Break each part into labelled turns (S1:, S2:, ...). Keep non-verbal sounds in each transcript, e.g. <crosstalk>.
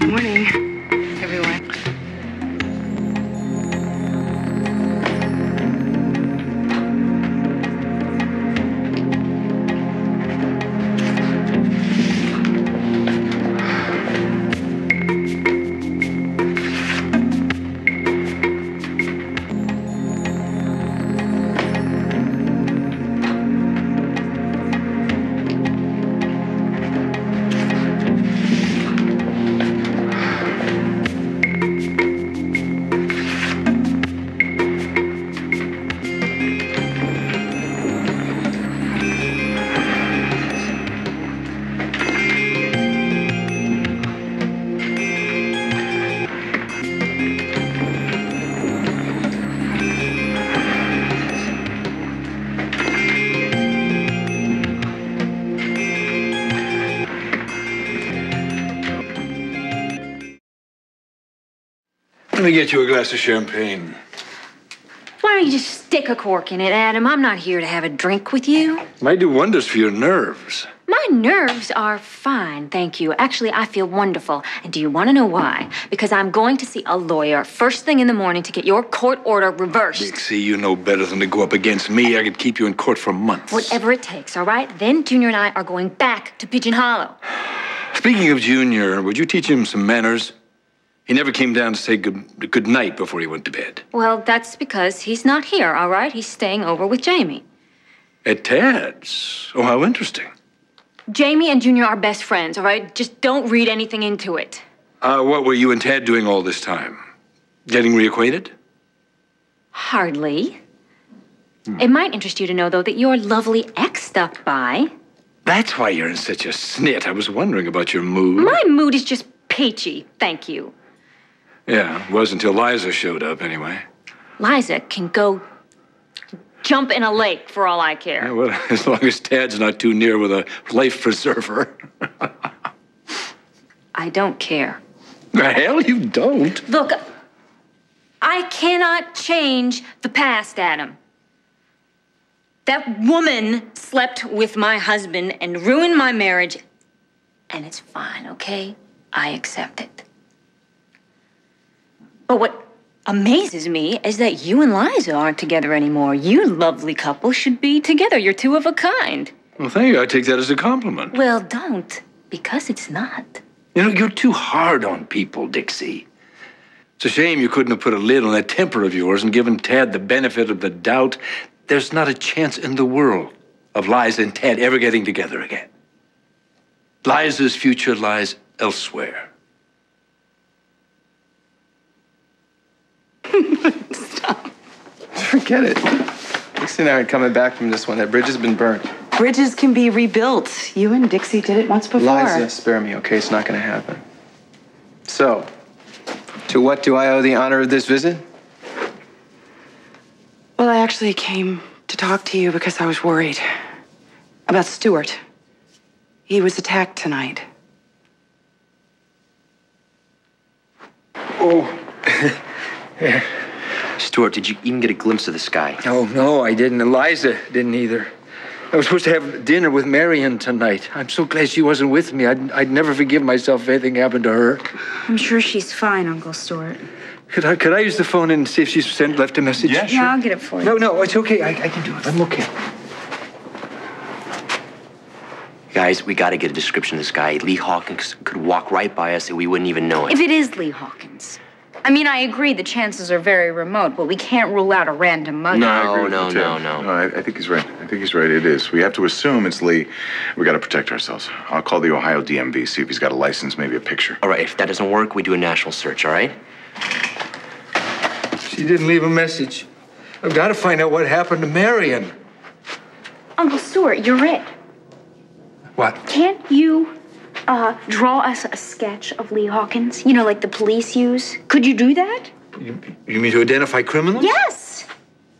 S1: Morning,
S2: Let me get you a glass of champagne.
S3: Why don't you just stick a cork in it, Adam? I'm not here to have a drink with you.
S2: Might do wonders for your nerves.
S3: My nerves are fine, thank you. Actually, I feel wonderful. And do you want to know why? Because I'm going to see a lawyer first thing in the morning to get your court order reversed.
S2: Dixie, you know better than to go up against me. I could keep you in court for months.
S3: Whatever it takes, all right? Then Junior and I are going back to Pigeon Hollow.
S2: Speaking of Junior, would you teach him some manners? He never came down to say good, good night before he went to bed.
S3: Well, that's because he's not here, all right? He's staying over with Jamie.
S2: At Tad's? Oh, how interesting.
S3: Jamie and Junior are best friends, all right? Just don't read anything into it.
S2: Uh, what were you and Tad doing all this time? Getting reacquainted?
S3: Hardly. It might interest you to know, though, that your lovely ex stopped by.
S2: That's why you're in such a snit. I was wondering about your mood.
S3: My mood is just peachy, thank you.
S2: Yeah, it was until Liza showed up, anyway.
S3: Liza can go jump in a lake for all I care.
S2: Yeah, well, <laughs> as long as Tad's not too near with a life preserver. <laughs>
S3: I don't care.
S2: the hell you don't.
S3: Look, I cannot change the past, Adam. That woman slept with my husband and ruined my marriage, and it's fine, okay? I accept it. But what amazes me is that you and Liza aren't together anymore. You lovely couple should be together. You're two of a kind.
S2: Well, thank you. I take that as a compliment.
S3: Well, don't, because it's not.
S2: You know, you're too hard on people, Dixie. It's a shame you couldn't have put a lid on that temper of yours and given Tad the benefit of the doubt. There's not a chance in the world of Liza and Tad ever getting together again. Liza's future lies elsewhere.
S4: Forget it. Dixie and I are coming back from this one. That bridge has been burnt.
S1: Bridges can be rebuilt. You and Dixie did it once before.
S4: Liza, spare me, okay? It's not going to happen. So, to what do I owe the honor of this visit?
S1: Well, I actually came to talk to you because I was worried about Stuart. He was attacked tonight.
S4: Oh, <laughs>
S5: Stuart, did you even get a glimpse of the sky?
S2: Oh, no, I didn't. Eliza didn't either. I was supposed to have dinner with Marian tonight. I'm so glad she wasn't with me. I'd, I'd never forgive myself if anything happened to her.
S6: I'm sure she's fine, Uncle Stuart.
S2: Could I, could I use the phone and see if she's sent, left a message?
S6: Yeah, I'll get it for you.
S2: No, no, it's okay. I, I can do it. I'm okay.
S5: Guys, we gotta get a description of this guy. Lee Hawkins could walk right by us and we wouldn't even know it.
S6: If it is Lee Hawkins. I mean, I agree the chances are very remote, but we can't rule out a random mugger.
S5: No,
S7: I agree with
S5: no,
S7: you, too.
S5: no, no.
S7: I, I think he's right. I think he's right. It is. We have to assume it's Lee. We got to protect ourselves. I'll call the Ohio DMV, see if he's got a license, maybe a picture.
S5: All right, if that doesn't work, we do a national search, all right?
S2: She didn't leave a message. I've got to find out what happened to Marian.
S6: Uncle Stuart, you're it.
S2: What?
S6: Can't you uh, draw us a sketch of Lee Hawkins? You know, like the police use? Could you do that?
S2: You, you mean to identify criminals?
S6: Yes.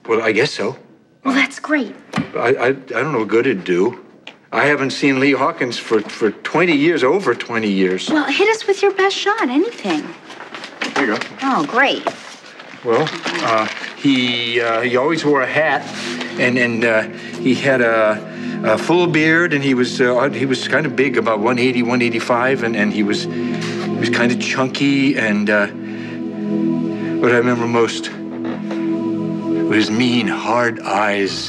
S2: Well, I guess so.
S6: Well, that's great.
S2: I, I, I don't know what good it'd do. I haven't seen Lee Hawkins for, for 20 years, over 20 years.
S6: Well, hit us with your best shot, anything.
S7: There you go.
S6: Oh, great.
S2: Well, uh, he uh, he always wore a hat, and and uh, he had a, a full beard, and he was uh, he was kind of big, about 180, 185, and and he was He was kind of chunky, and uh, what I remember most were his mean, hard eyes.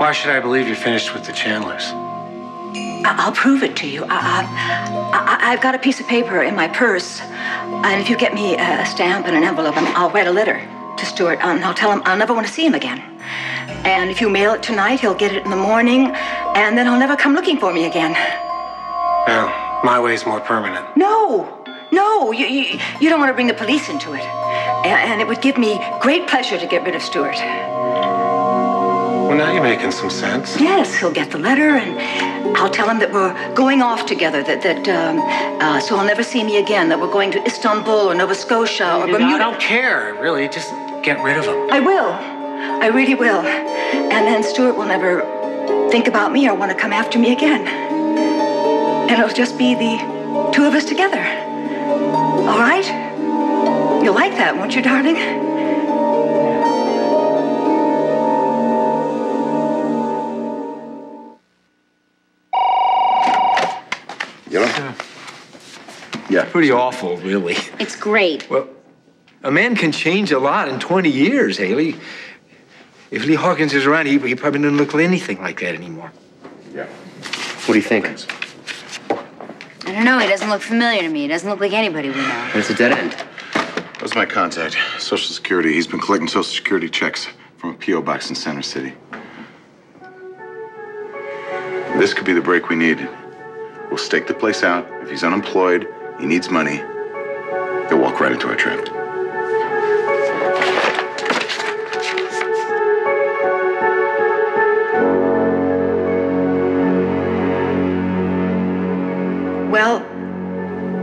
S8: Why should I believe you're finished with the Chandlers?
S9: I- I'll prove it to you. I, I, I, I've got a piece of paper in my purse, and if you get me a stamp and an envelope, I'll write a letter to Stuart, and I'll tell him I'll never want to see him again. And if you mail it tonight, he'll get it in the morning, and then he'll never come looking for me again.
S8: No, my way's more permanent.
S9: No, no, you, you, you don't want to bring the police into it. And, and it would give me great pleasure to get rid of Stuart.
S8: Well, now you're making some sense.
S9: Yes, he'll get the letter, and I'll tell him that we're going off together. That that um, uh, so he'll never see me again. That we're going to Istanbul or Nova Scotia or
S8: I
S9: Bermuda.
S8: don't care, really. Just get rid of him.
S9: I will. I really will. And then Stuart will never think about me or want to come after me again. And it'll just be the two of us together. All right? You'll like that, won't you, darling?
S7: Yellow? Yeah.
S2: Pretty awful, really.
S3: It's great.
S2: Well, a man can change a lot in 20 years, Hayley. If Lee Hawkins is around, he, he probably doesn't look anything like that anymore.
S7: Yeah.
S5: What do you think?
S3: I don't know. He doesn't look familiar to me. He doesn't look like anybody we know.
S5: It's a dead end.
S7: That's my contact. Social Security. He's been collecting Social Security checks from a P.O. box in Center City. This could be the break we need. We'll stake the place out. If he's unemployed, he needs money, he'll walk right into our trap.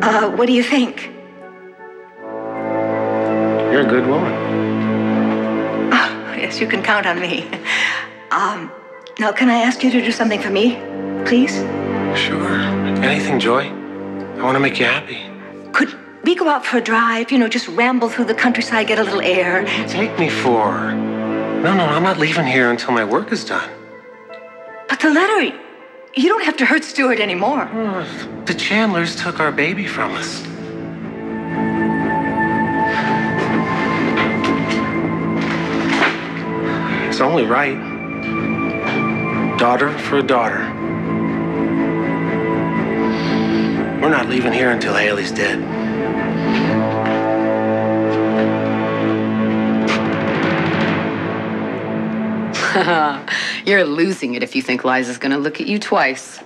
S9: Uh, what do you think?
S8: You're a good woman.
S9: Oh, yes, you can count on me. Um, now, can I ask you to do something for me, please?
S8: Sure. Anything, Joy. I want to make you happy.
S9: Could we go out for a drive? You know, just ramble through the countryside, get a little air.
S8: Take me for? No, no, I'm not leaving here until my work is done.
S9: But the letter, you don't have to hurt Stuart anymore.
S8: The Chandlers took our baby from us. It's only right. Daughter for a daughter. We're not leaving here until Hayley's dead. <laughs>
S10: You're losing it if you think Liza's gonna look at you twice.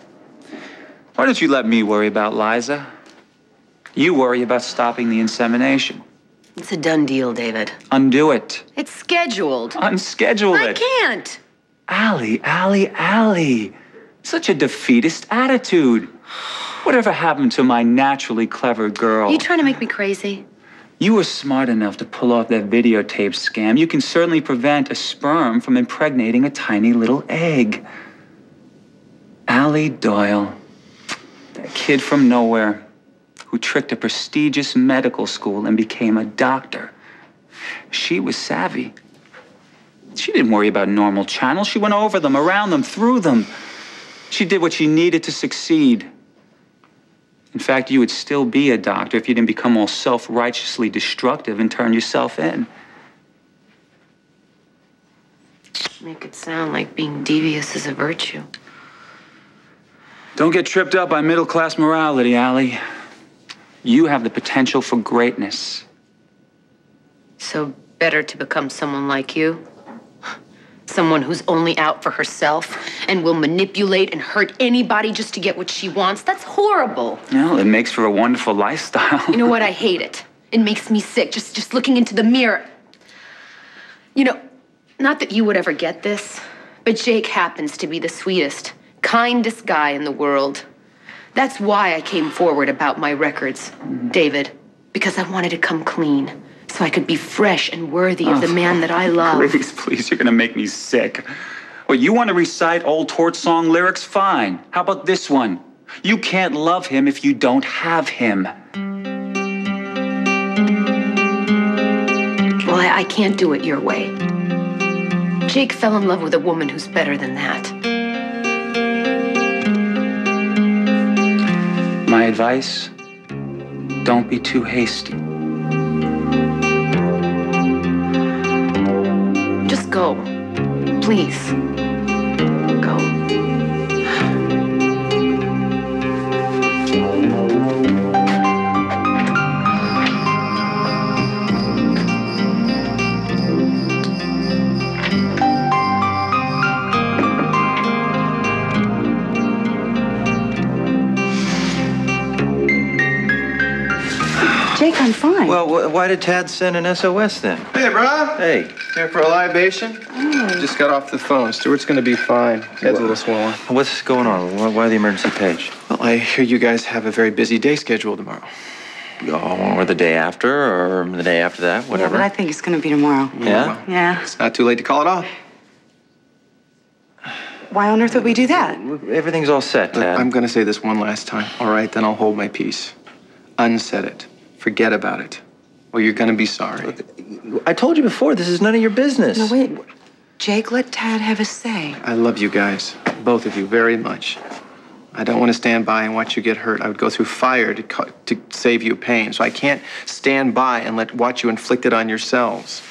S11: Why don't you let me worry about Liza? You worry about stopping the insemination.
S10: It's a done deal, David.
S11: Undo it.
S10: It's scheduled.
S11: Unschedule
S10: I
S11: it.
S10: I can't.
S11: Allie, Allie, Allie. Such a defeatist attitude. Whatever happened to my naturally clever girl?
S10: Are You trying to make me crazy?
S11: You were smart enough to pull off that videotape scam. You can certainly prevent a sperm from impregnating a tiny little egg. Allie Doyle, that kid from nowhere who tricked a prestigious medical school and became a doctor. She was savvy. She didn't worry about normal channels. She went over them, around them, through them. She did what she needed to succeed. In fact, you would still be a doctor if you didn't become all self righteously destructive and turn yourself in.
S10: Make it sound like being devious is a virtue.
S11: Don't get tripped up by middle class morality, Allie. You have the potential for greatness.
S10: So better to become someone like you? Someone who's only out for herself and will manipulate and hurt anybody just to get what she wants? That's horrible.
S11: Well, it makes for a wonderful lifestyle.
S10: You know what? I <laughs> hate it. It makes me sick just just looking into the mirror. You know, not that you would ever get this, but Jake happens to be the sweetest, kindest guy in the world. That's why I came forward about my records, mm-hmm. David, because I wanted to come clean so I could be fresh and worthy of the oh, man that I love.
S11: Please, please, you're gonna make me sick. Well, you want to recite old tort song lyrics? Fine. How about this one? You can't love him if you don't have him.
S10: Well, I, I can't do it your way. Jake fell in love with a woman who's better than that.
S11: My advice don't be too hasty.
S10: Go. Please.
S12: Well, why did Tad send an SOS then?
S4: Hey, brah.
S12: Hey.
S4: Here for a libation? Hmm. Just got off the phone. Stuart's gonna be fine. Head's a little swollen.
S12: What's going on? Why, why the emergency page?
S4: Well, I hear you guys have a very busy day scheduled tomorrow.
S12: Oh, or the day after, or the day after that,
S1: Yeah,
S12: whatever.
S1: but I think it's going to be tomorrow.
S12: Yeah?
S1: Yeah.
S4: It's not too late to call it off.
S1: Why on earth would we do that?
S12: Everything's all set,
S4: Look,
S12: Tad.
S4: I'm gonna say this one last time. All right, then I'll hold my peace. Unset it. Forget about it. Or you're gonna be sorry.
S12: I told you before, this is none of your business.
S1: No, wait. Jake, let Tad have a say.
S4: I love you guys, both of you, very much. I don't want to stand by and watch you get hurt. I would go through fire to, to save you pain. So I can't stand by and let watch you inflict it on yourselves.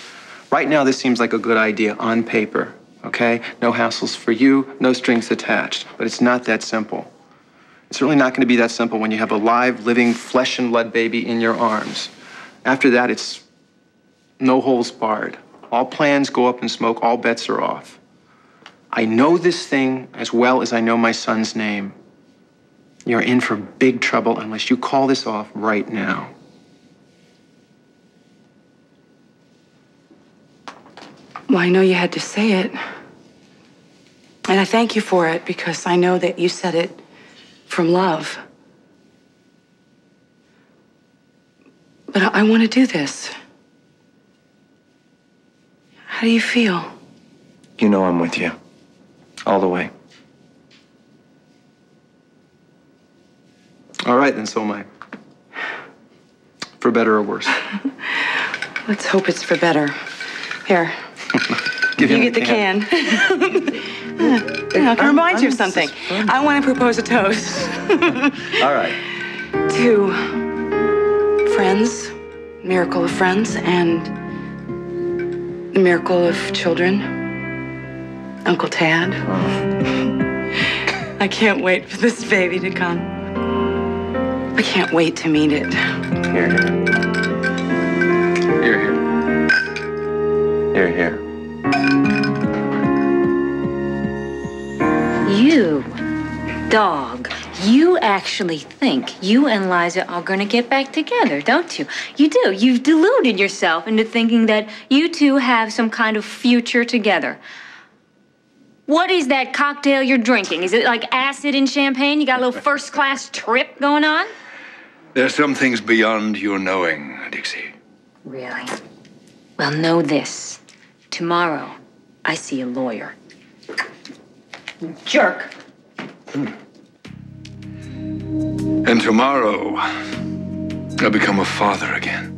S4: Right now, this seems like a good idea on paper. Okay, no hassles for you, no strings attached. But it's not that simple. It's certainly not going to be that simple when you have a live, living, flesh and blood baby in your arms. After that, it's no holes barred. All plans go up in smoke. All bets are off. I know this thing as well as I know my son's name. You're in for big trouble unless you call this off right now.
S1: Well, I know you had to say it. And I thank you for it because I know that you said it from love. But I, I want to do this. How do you feel?
S12: You know I'm with you. All the way.
S4: All right, then, so am I. For better or worse. <laughs>
S1: Let's hope it's for better. Here. <laughs>
S4: Give
S1: you get the can. <laughs> I can remind you of something. I want to propose a toast.
S12: All right.
S1: to friends, miracle of friends, and the miracle of children. Uncle Tad. <laughs> I can't wait for this baby to come. I can't wait to meet it.
S12: Here, here.
S4: Here, here.
S12: Here, here.
S3: You, dog, you actually think you and Liza are gonna get back together, don't you? You do. You've deluded yourself into thinking that you two have some kind of future together. What is that cocktail you're drinking? Is it like acid and champagne? You got a little <laughs> first class trip going on?
S2: There's some things beyond your knowing, Dixie.
S3: Really? Well, know this. Tomorrow, I see a lawyer. Jerk. Hmm.
S2: And tomorrow, I'll become a father again.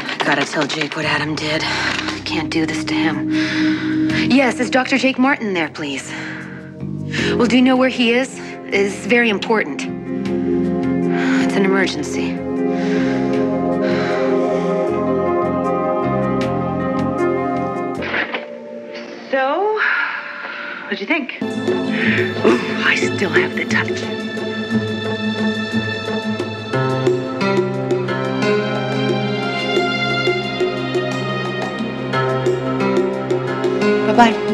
S10: I Gotta tell Jake what Adam did. I Can't do this to him. Yes, is Dr. Jake Martin there, please? Well, do you know where he is? It's very important. It's an emergency.
S1: What'd you think?
S10: Ooh, I still have the touch.
S1: Bye bye.